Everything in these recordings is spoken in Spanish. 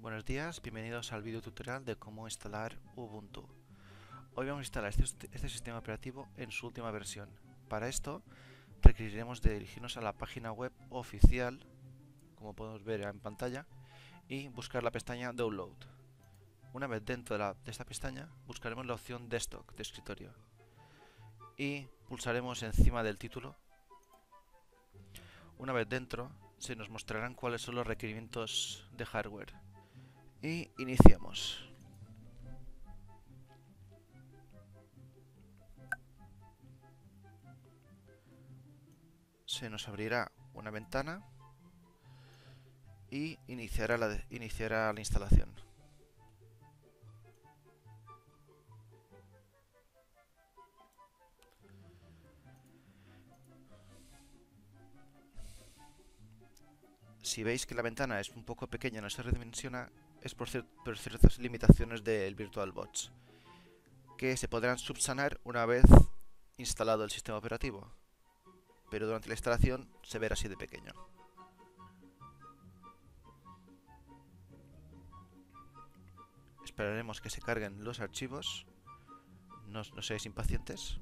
Buenos días, bienvenidos al video tutorial de cómo instalar Ubuntu. Hoy vamos a instalar este, este, sistema operativo en su última versión. Para esto requeriremos de dirigirnos a la página web oficial, como podemos ver en pantalla, y buscar la pestaña Download. Una vez dentro de, de esta pestaña, buscaremos la opción Desktop de escritorio y pulsaremos encima del título. Una vez dentro, se nos mostrarán cuáles son los requerimientos de hardware. Y iniciamos. Se nos abrirá una ventana y iniciará la, iniciará la instalación. si veis que la ventana es un poco pequeña, no se redimensiona, es por, ciertas limitaciones del VirtualBox, que se podrán subsanar una vez instalado el sistema operativo, pero durante la instalación se verá así de pequeño. Esperaremos que se carguen los archivos, no, no seáis impacientes.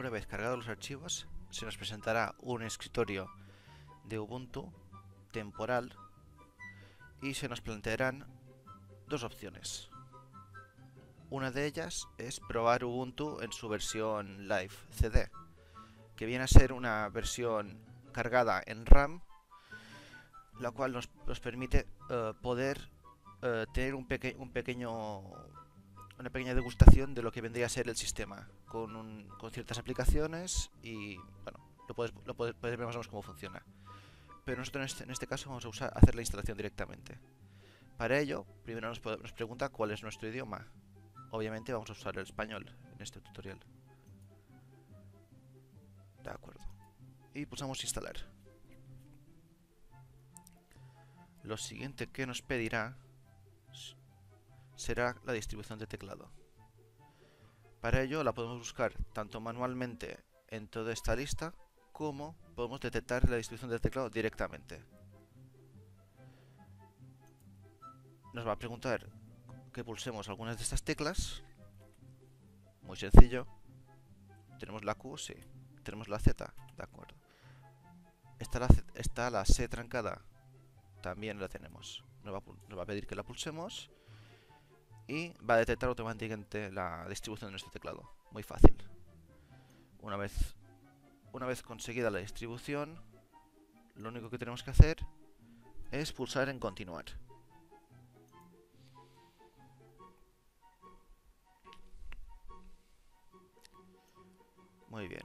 Una vez cargados los archivos, se nos presentará un escritorio de Ubuntu temporal y se nos plantearán dos opciones. Una de ellas es probar Ubuntu en su versión Live CD, que viene a ser una versión cargada en RAM, la cual nos, permite eh, poder eh, tener un pequeño una pequeña degustación de lo que vendría a ser el sistema, con, con ciertas aplicaciones y, bueno, lo puedes, lo puedes, ver más o menos cómo funciona. Pero nosotros en este, en este caso vamos a usar, hacer la instalación directamente. Para ello, primero nos, nos pregunta cuál es nuestro idioma. Obviamente vamos a usar el español en este tutorial. De acuerdo. Y pulsamos instalar. Lo siguiente que nos pedirá será la distribución de teclado. Para ello la podemos buscar tanto manualmente en toda esta lista como podemos detectar la distribución de teclado directamente. Nos va a preguntar que pulsemos algunas de estas teclas. Muy sencillo. Tenemos la Q, sí. Tenemos la Z, de acuerdo. Está la, está la C trancada, también la tenemos. Nos va, nos va a pedir que la pulsemos y va a detectar automáticamente la distribución de nuestro teclado. Muy fácil. Una vez, una vez conseguida la distribución, lo único que tenemos que hacer es pulsar en continuar. Muy bien.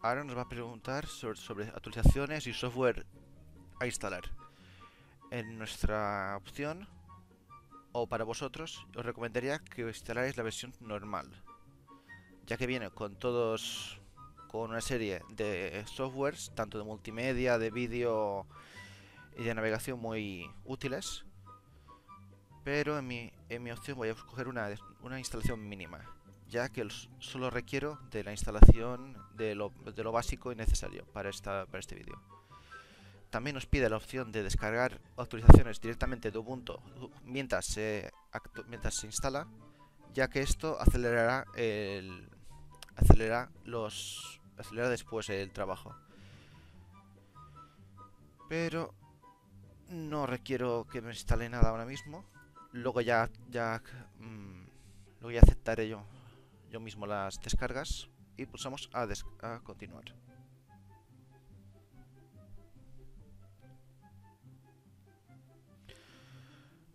Ahora nos va a preguntar sobre, sobre actualizaciones y software a instalar. En nuestra opción o para vosotros, os recomendaría que instalarais la versión normal, ya que viene con todos, con una serie de softwares, tanto de multimedia, de vídeo y de navegación muy útiles, pero en mi, en mi opción voy a escoger una, una instalación mínima, ya que solo requiero de la instalación de lo, de lo básico y necesario para, esta, para este vídeo. También nos pide la opción de descargar actualizaciones directamente de Ubuntu mientras se, mientras se instala, ya que esto acelerará el acelera los acelera después el trabajo. Pero no requiero que me instale nada ahora mismo. Luego ya ya mmm, luego ya aceptaré yo yo mismo las descargas y pulsamos a continuar.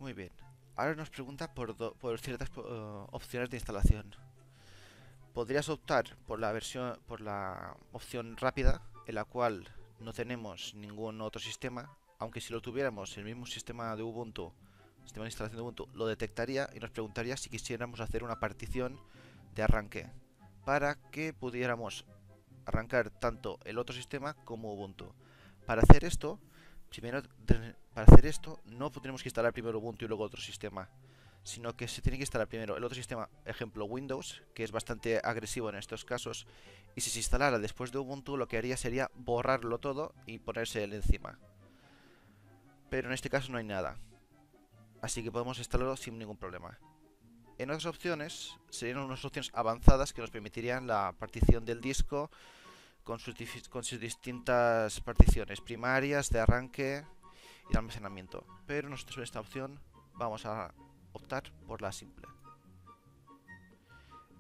Muy bien. Ahora nos pregunta por, ciertas eh, opciones de instalación. Podrías optar por la versión, por la opción rápida, en la cual no tenemos ningún otro sistema, aunque si lo tuviéramos el mismo sistema de Ubuntu, sistema de instalación de Ubuntu, lo detectaría y nos preguntaría si quisiéramos hacer una partición de arranque para que pudiéramos arrancar tanto el otro sistema como Ubuntu. Para hacer esto, primero para hacer esto no tenemos que instalar primero Ubuntu y luego otro sistema, sino que se tiene que instalar primero el otro sistema, ejemplo Windows, que es bastante agresivo en estos casos, y si se instalara después de Ubuntu, lo que haría sería borrarlo todo y ponerse él encima. Pero en este caso no hay nada, así que podemos instalarlo sin ningún problema. En otras opciones, serían unas opciones avanzadas que nos permitirían la partición del disco con sus, distintas particiones primarias, de arranque y de almacenamiento. Pero nosotros en esta opción vamos a optar por la simple.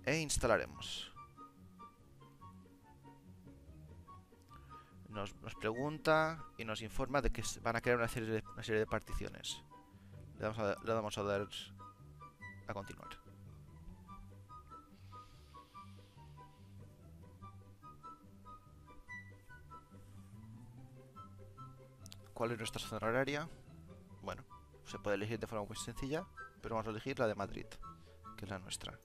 E instalaremos. Nos, pregunta y nos informa de que van a crear una serie de, una serie de particiones. Le damos, a, le damos a dar a continuar. ¿Cuál es nuestra zona horaria? Bueno, se puede elegir de forma muy sencilla pero vamos a elegir la de Madrid, que es la nuestra.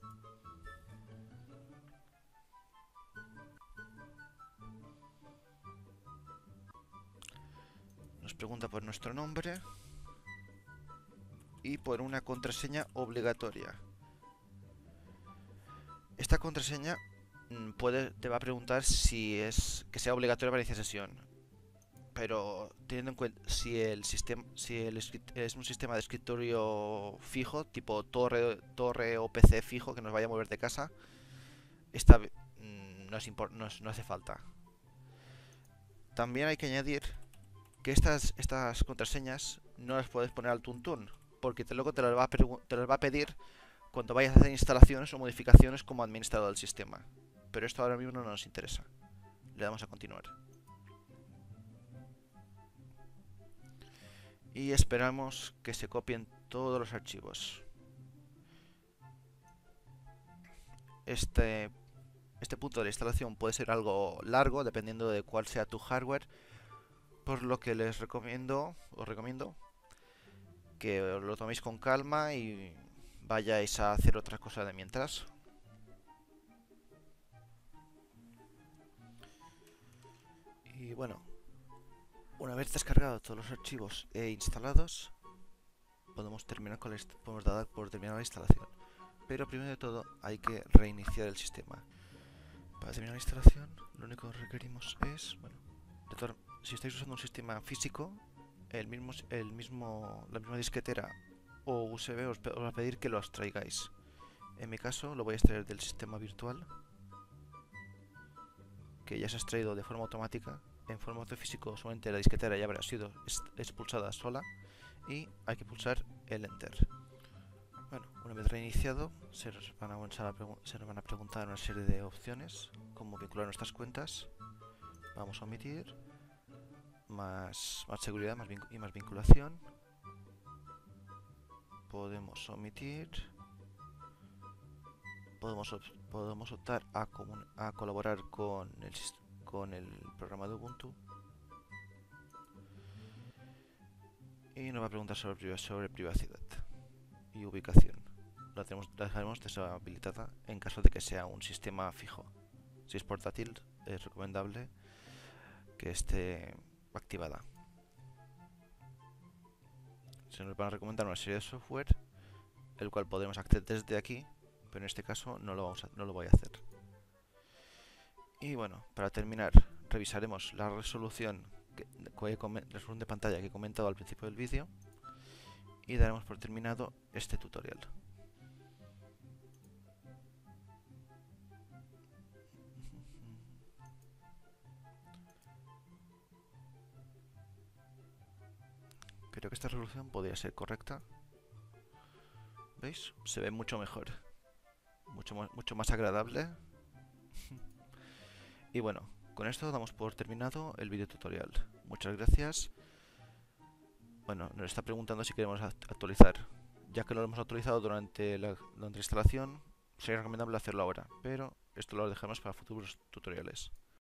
Nos pregunta por nuestro nombre y por una contraseña obligatoria. Esta contraseña mm, puede, te va a preguntar si es que sea obligatoria para iniciar sesión pero teniendo en cuenta si el sistema si el es un sistema de escritorio fijo tipo torre torre o PC fijo que nos vaya a mover de casa esta mm, no, es no, hace falta. También hay que añadir que estas estas contraseñas no las puedes poner al tuntún porque te, luego te las, va a te las va a pedir cuando vayas a hacer instalaciones o modificaciones como administrador del sistema. Pero esto ahora mismo no nos interesa. Le damos a continuar y esperamos que se copien todos los archivos. Este, este punto de la instalación puede ser algo largo dependiendo de cuál sea tu hardware, por lo que les recomiendo, os recomiendo que lo toméis con calma y vayáis a hacer otra cosa de mientras. Y bueno, una vez descargados todos los archivos e instalados, podemos terminar con podemos dar por terminar la instalación. Pero primero de todo hay que reiniciar el sistema. Para terminar la instalación, lo único que requerimos es, bueno, si estáis usando un sistema físico, el mismo, el mismo, la misma disquetera o USB os, os va a pedir que lo extraigáis. En mi caso lo voy a extraer del sistema virtual, que ya se ha extraído de forma automática en formato físico solamente la disquetera ya habrá sido expulsada sola y hay que pulsar el Enter. Bueno, una vez reiniciado se nos van a, preguntar una serie de opciones como vincular nuestras cuentas. Vamos a omitir más, seguridad más y más vinculación. Podemos omitir. Podemos, optar a colaborar con el sistema con el programa de Ubuntu. Y nos va a preguntar sobre, sobre privacidad y ubicación. La, tenemos, la dejaremos deshabilitada en caso de que sea un sistema fijo. Si es portátil, es recomendable que esté activada. Se nos van a recomendar una serie de software, el cual podremos acceder desde aquí, pero en este caso no lo, vamos no lo voy a hacer. Y bueno, para terminar, revisaremos la resolución, de pantalla que he comentado al principio del vídeo y daremos por terminado este tutorial. Creo que esta resolución podría ser correcta. ¿Veis? Se ve mucho mejor. Mucho más agradable. Y bueno, con esto damos por terminado el video tutorial. Muchas gracias. Bueno, nos está preguntando si queremos actualizar. Ya que lo hemos actualizado durante la, durante la instalación, sería recomendable hacerlo ahora. Pero esto lo dejamos para futuros tutoriales.